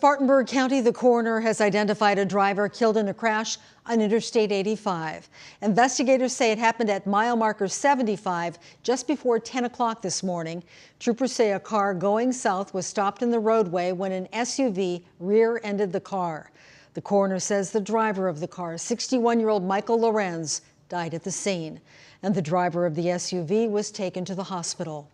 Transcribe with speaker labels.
Speaker 1: Spartanburg County, the coroner has identified a driver killed in a crash on Interstate 85. Investigators say it happened at mile marker 75 just before 10 o'clock this morning. Troopers say a car going south was stopped in the roadway when an SUV rear ended the car. The coroner says the driver of the car, 61 year old Michael Lorenz, died at the scene, and the driver of the SUV was taken to the hospital.